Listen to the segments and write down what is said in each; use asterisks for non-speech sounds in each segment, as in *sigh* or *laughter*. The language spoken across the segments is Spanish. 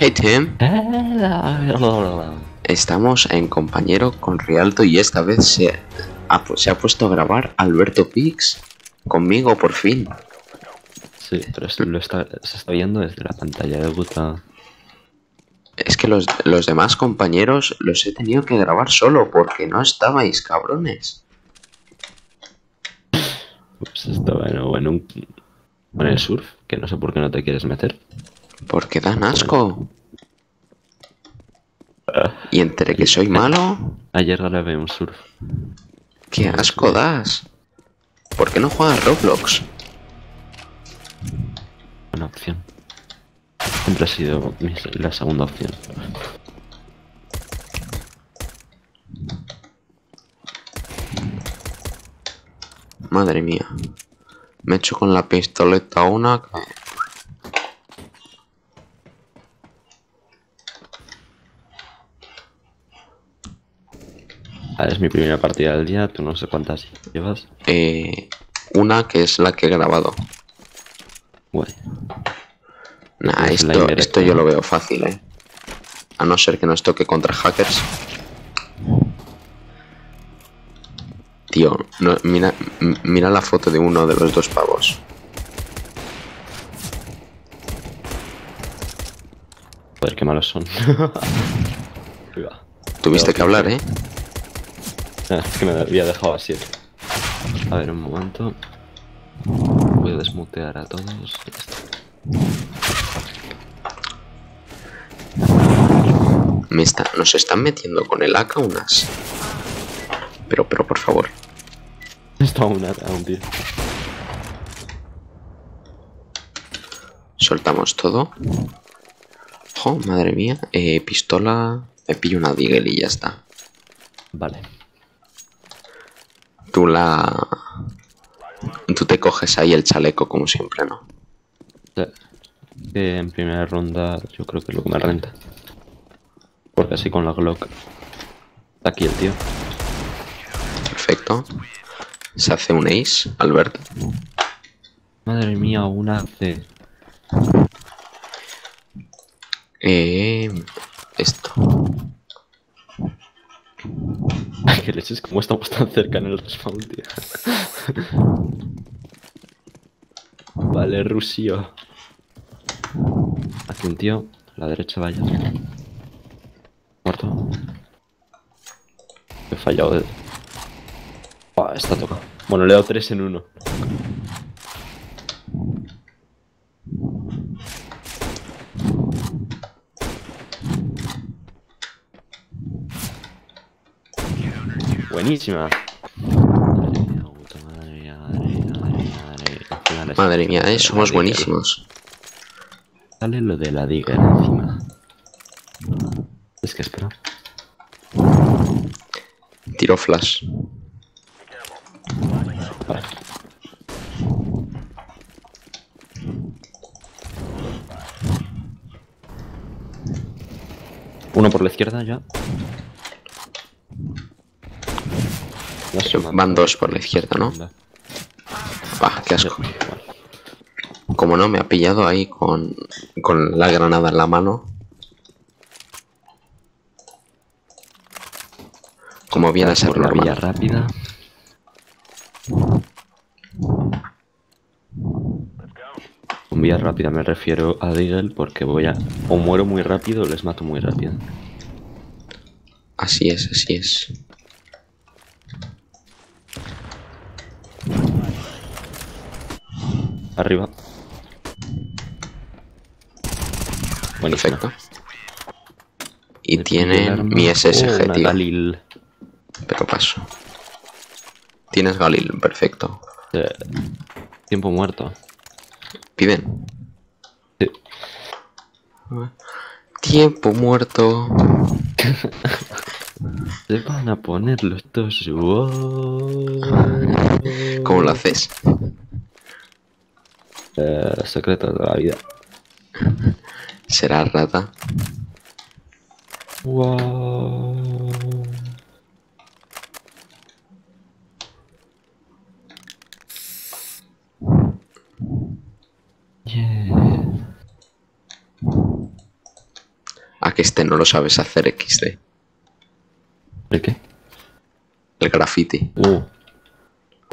Hey Tim, estamos en compañero con Rialto y esta vez se ha, se ha puesto a grabar Alberto Pix conmigo por fin. Sí, pero esto lo está, se está viendo desde la pantalla de puta. Es que los, los demás compañeros los he tenido que grabar solo porque no estabais cabrones. Ups, estaba en, o en un. o en el surf, que no sé por qué no te quieres meter. Porque dan asco. Y entre que soy malo, Ayer grabé un surf. qué asco das. ¿Por qué no juegas Roblox? Buena opción. Siempre ha sido la segunda opción. Madre mía. Me echo con la pistoleta una que... es mi primera partida del día, tú no sé cuántas llevas. eh, una que es la que he grabado. Guay. Nah, Es esto, esto yo ¿no? lo veo fácil, eh. A no ser que nos toque contra hackers. Tío, no, mira, mira la foto de uno de los dos pavos. Joder, qué malos son. *laughs* Tuviste que hablar, eh. Es *laughs* que me había dejado así. A ver, un momento. Voy a desmutear a todos. Me está, nos están metiendo con el AK unas. Pero, pero, por favor. Está una, a un tío. Soltamos todo. Jo, madre mía. Eh, pistola. Me pillo una Deagle y ya está. Vale. Tú la... Tú te coges ahí el chaleco como siempre, ¿no? Que en primera ronda yo creo que es lo que me renta. Porque así con la Glock. Está aquí el tío. Perfecto. Se hace un ace, Alberto. Madre mía, una C. Eh, esto. Ay, que leches, como estamos tan cerca en el respawn, tío. *laughs* vale, Rusio. Aquí un tío. A la derecha vaya. Muerto. He fallado. De... Buah, está tocado. Bueno, le he dado 3 en 1. Buenísima. Madre mía, puta madre mía, madre mía, madre mía, madre mía. Encima les- Madre mía, eh, somos buenísimos. Sale lo de la Digger encima. Es que espera. Tiro flash. Vale. Uno por la izquierda ya. No sé, Van dos por la izquierda, ¿no? Ah, qué asco. Como no, me ha pillado ahí con, con la granada en la mano. Como viene a ser por la vía rápida. Con vía rápida me refiero a Deagle porque voy a... O muero muy rápido o les mato muy rápido. Así es, así es. Arriba. Buenísimo. Perfecto. Y Me tiene pillé el arma. mi SSG, tío. Galil. Pero paso. Tienes Galil, perfecto. Eh, tiempo muerto. Piden. Sí. Tiempo muerto. *laughs* Se van a poner los dos. Wow. ¿Cómo lo haces? Eh, secreto de la vida. ¿Será rata? Wow. Yeah. que este no lo sabes hacer XD. ¿El qué? El graffiti. Uh.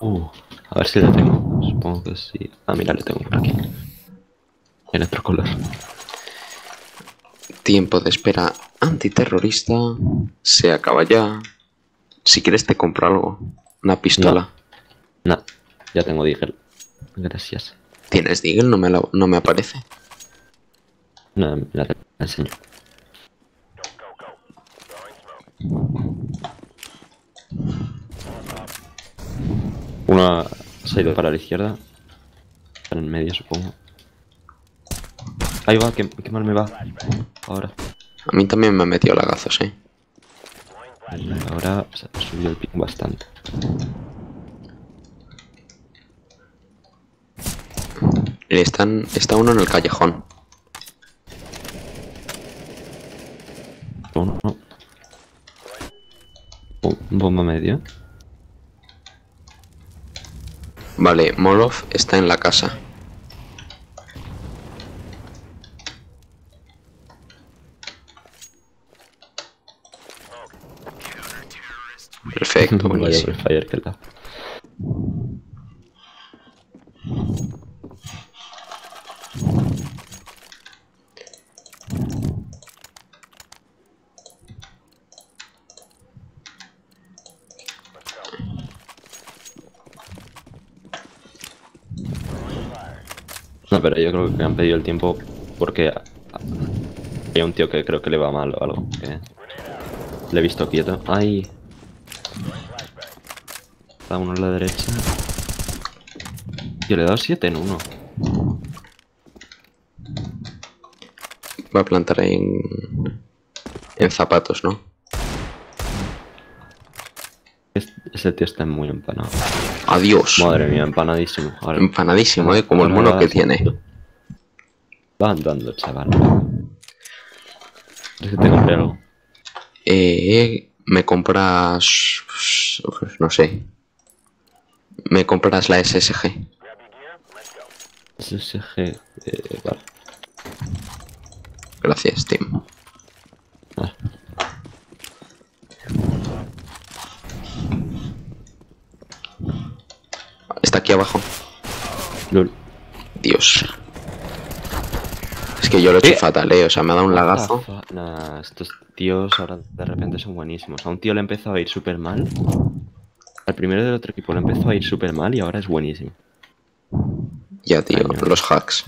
Uh. A ver si le tengo. Supongo que sí. Ah, mira, le tengo por aquí. En otro color. Tiempo de espera antiterrorista. Se acaba ya. Si quieres te compro algo. Una pistola. No, ya tengo Deagle. Gracias. ¿Tienes Deagle? No me, la- no me aparece. No, la te enseño. Una se ha ido para la izquierda. Para en medio, supongo. Ahí va, qué, qué mal me va. Ahora. A mí también me ha metido lagazos, eh. Ahora se ha subido el ping bastante. Y Están, está uno en el callejón. Uno, no. Bomba medio. Vale, Molov está en la casa. Perfecto, *laughs* buenísimo. Pero yo creo que han pedido el tiempo porque hay un tío que creo que le va mal o algo. que le he visto quieto. ¡Ay! Está uno a la derecha. Yo le he dado 7 en uno. Va a plantar ahí en, en zapatos, ¿no? Es- Ese tío está muy empanado. Adiós. Madre mía, empanadísimo. Ahora- Empanadísimo, eh, como el mono que tiene. Va andando, chaval. ¿Quieres que te compré algo? Eh, me compras... no sé. Me compras la SSG. SSG. Eh, vale. Gracias, Tim. Aquí abajo. Lul. Dios. Es que yo lo he hecho Eh. fatal, eh. O sea, me ha dado un lagazo. Nah, estos tíos ahora de repente son buenísimos. A un tío le empezó a ir súper mal. Al primero del otro equipo le empezó a ir súper mal y ahora es buenísimo. Ya, tío, los hacks.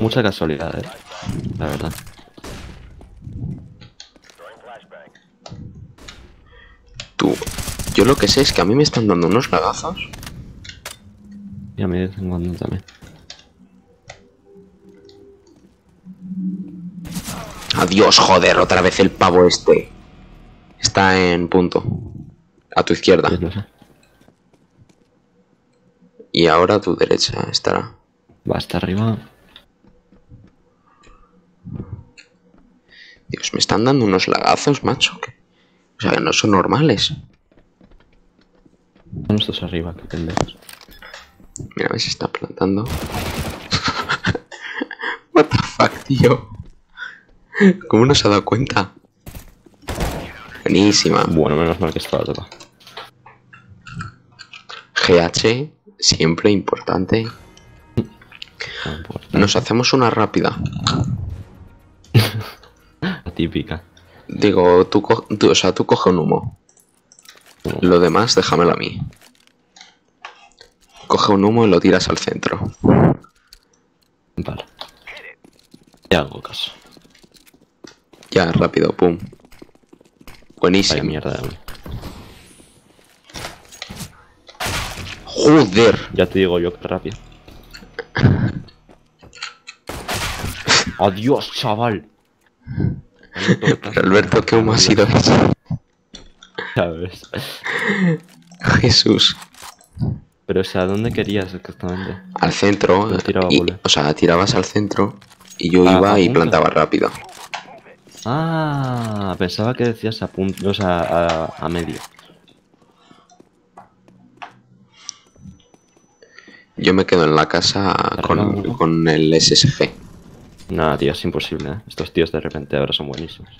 Mucha casualidad, eh. La verdad. Tú. Yo lo que sé es que a mí me están dando unos lagazos. Y a mí de vez en cuando también. Adiós, joder, otra vez el pavo este. Está en punto. A tu izquierda. Y ahora a tu derecha estará. Va hasta arriba. Dios, me están dando unos lagazos, macho. que- O sea, que no son normales. Están estos arriba, que pendejos. Mira, a ver si está plantando. *laughs* What the fuck, tío. ¿Cómo no se ha dado cuenta? Buenísima. Bueno, menos mal que estaba tocado. GH, siempre importante. No importa. Nos hacemos una rápida. *laughs* La típica. Digo, tú, tú- o sea, tú coge un humo. Lo demás, déjamelo a mí. Coge un humo y lo tiras al centro. Vale. Ya hago caso. Ya, rápido, pum. Vaya Buenísimo. mierda de uno. Joder. Ya te digo yo que rápido. *laughs* Adiós, chaval. Pero Alberto, ¿qué humo ha sido eso? ¿Sabes? Jesús. Pero, o sea, ¿dónde querías exactamente? Al centro. Y- o sea, tirabas al centro y yo Ah, iba a y plantaba rápido. Ah, pensaba que decías a punto, o sea, a, a medio. Yo me quedo en la casa con, con el SSG. Nada, tío, es imposible, ¿eh? Estos tíos de repente ahora son buenísimos.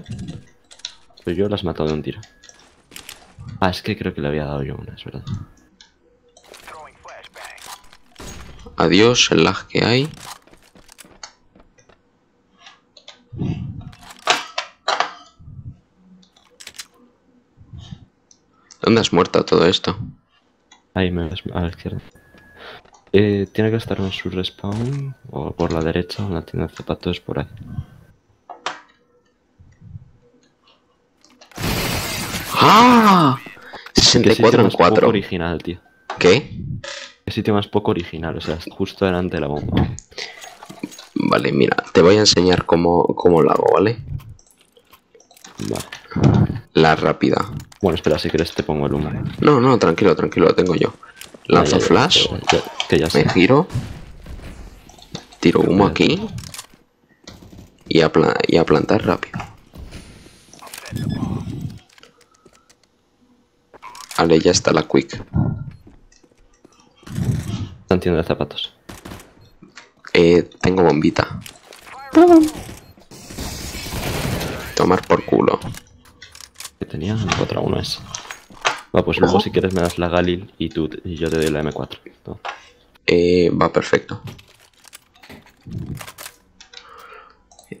Bueno. Pues yo las he matado de un tiro. Ah, es que creo que le había dado yo una, es verdad. Adiós, el lag que hay. ¿Dónde has muerto todo esto? Ahí me ves, a la izquierda. Eh, tiene que estar en su respawn o por la derecha, en la tienda de zapatos por ahí. 64 en 4. Poco original, tío. ¿Qué? El sitio más poco original, o sea, justo delante de la bomba. Vale, mira, te voy a enseñar cómo, cómo lo hago, ¿vale? Vale. La rápida. Bueno, espera, si quieres te pongo el humo. No, no, tranquilo, tranquilo, lo tengo yo. Lanzo flash, ya, que ya me giro, tiro humo aquí y a, y a plantar rápido. Vale, ya está la quick. Están tienda de zapatos. Eh, tengo bombita. Tomar por culo. Que tenía un 4 a 1 ese. Va, pues luego si quieres me das la Galil y, tú, y yo te doy la M4. ¿no? Eh, va perfecto.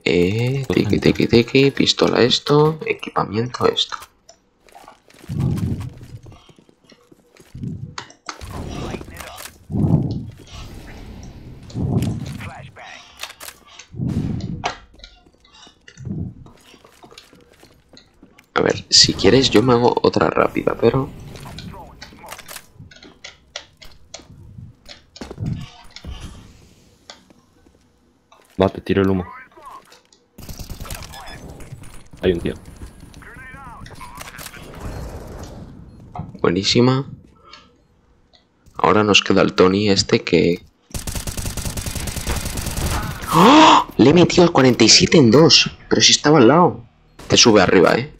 Eh, tiki tiki tiki, pistola esto, equipamiento esto. A ver, si quieres yo me hago otra rápida, pero... Va, te tiro el humo. Hay un tío. Buenísima. Ahora nos queda el Tony este que... ¡Oh! Le he metido el 47 en 2. Pero si estaba al lado. Te sube arriba, ¿eh?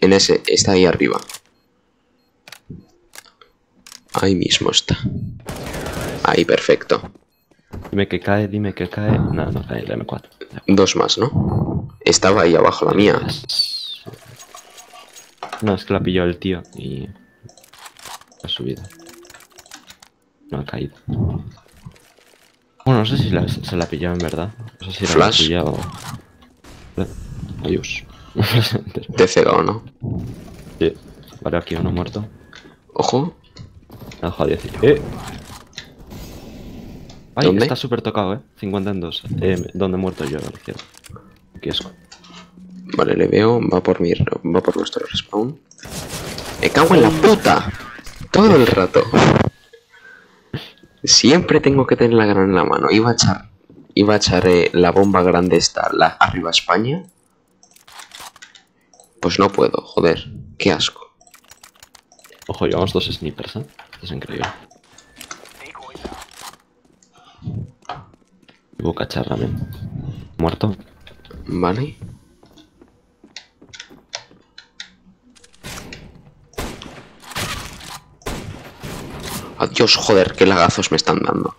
En ese, está ahí arriba. Ahí mismo está. Ahí, perfecto. Dime que cae, dime que cae. No, no cae la M4. Dos más, ¿no? Estaba ahí abajo la mía. No, es que la pilló el tío y... Ha subido. No ha caído. Bueno, no sé si la- se la pilló en verdad. No sé si la Flash. pilló o... Adiós. Te he cegado, ¿no? Sí. Vale, aquí uno muerto. Ojo. Me ha dejado 10. ¡Eh! Ay, ¿Dónde? está súper tocado, eh. 50 en 2. Eh, ¿Dónde he muerto yo? A la izquierda. Qué asco. Vale, le veo. Va por mi... Va por nuestro respawn. ¡Me cago en la puta! Todo el rato. Siempre tengo que tener la gran en la mano. Iba a echar... Iba a echar eh, la bomba grande esta la, arriba a España. Pues no puedo, joder. Qué asco. Ojo, llevamos dos snipers, eh. Esto es increíble. Boca charra, men. Muerto. Vale. Adiós, joder, qué lagazos me están dando.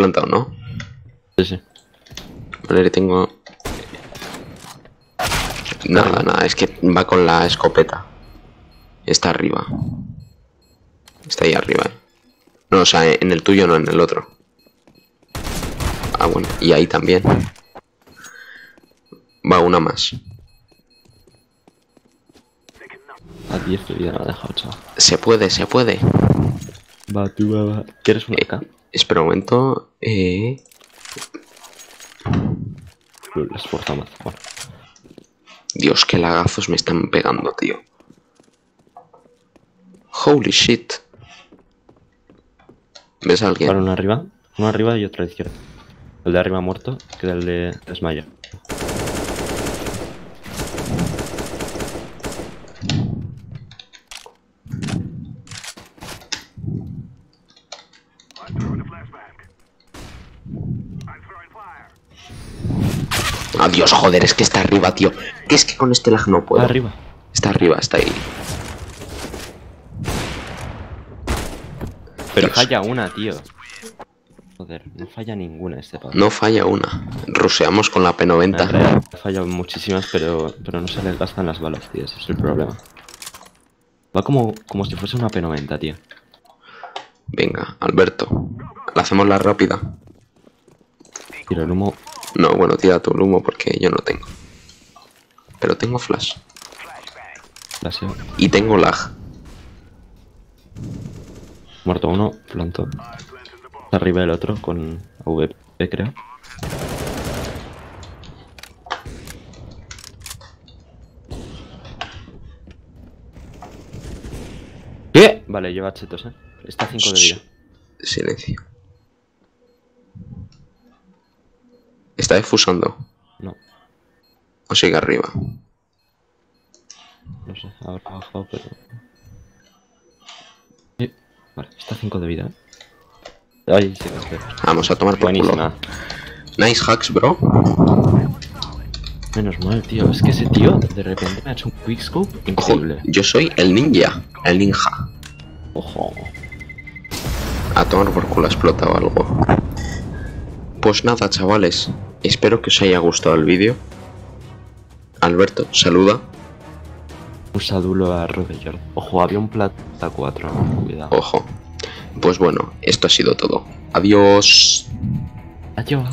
Plantado, ¿no? Sí, sí. Vale, le tengo... Nada, nada, es que va con la escopeta. Está arriba. Está ahí arriba, eh. No, o sea, en el tuyo no, en el otro. Ah, bueno, y ahí también. Va una más. A 10 de vida no ha dejado, chaval. Se puede, se puede. Va, tú, va, va. ¿Quieres una acá? Espera un momento. Eh... Les esfuerzo más. Bueno. Dios, qué lagazos me están pegando, tío. Holy shit. ¿Ves a alguien? Uno arriba. Uno arriba y otro a la izquierda. El de arriba muerto, queda el de desmayo. Adiós, joder, es que está arriba, tío. Que es que con este lag no puedo. Arriba. Está arriba, está ahí. Pero Dios. falla una, tío. Joder, no falla ninguna este pavo. No falla una. Ruseamos con la En P90. realidad ha fallado muchísimas, pero, pero no se les gastan las balas, tío. Ese es el problema. Va como, como si fuese una P90, tío. Venga, Alberto. ¿La hacemos la rápida? Tiro el humo. No, bueno, tira tu humo porque yo no tengo. Pero tengo flash. Flaseo. Y tengo lag. Muerto uno, planto. Está arriba el otro con AVP, creo. ¿Qué? Vale, lleva chetos, eh. Está a 5 de vida. Silencio. Está defusando. No, O sigue arriba. no sé, habrá bajado, pero. Eh, Vale, está a 5 de vida, eh. Ay, sí, no sé. Vamos a tomar por culo. Buenísima. Nice hacks, bro. Menos mal, tío. Es que ese tío de repente me ha hecho un quickscope Ojo, increíble. yo soy el ninja. El ninja. Ojo. A tomar por culo ha explotado algo. Pues nada, chavales. Espero que os haya gustado el vídeo. Alberto, saluda. Un saludo a Rodellor. Ojo, había un plata 4. Cuidado. Ojo. Pues bueno, esto ha sido todo. Adiós. Adiós.